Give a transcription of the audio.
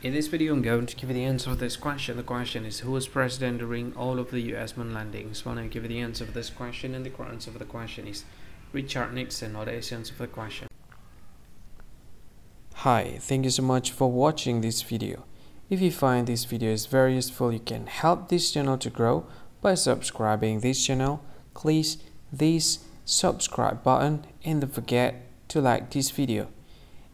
In this video, I'm going to give you the answer of this question. The question is, who was president during all of the U.S. moon landings? When I give you the answer of this question, and the answer of the question is Richard Nixon, or the answer of the question. Hi, thank you so much for watching this video. If you find this video is very useful, you can help this channel to grow by subscribing this channel. Please this subscribe button and don't forget to like this video.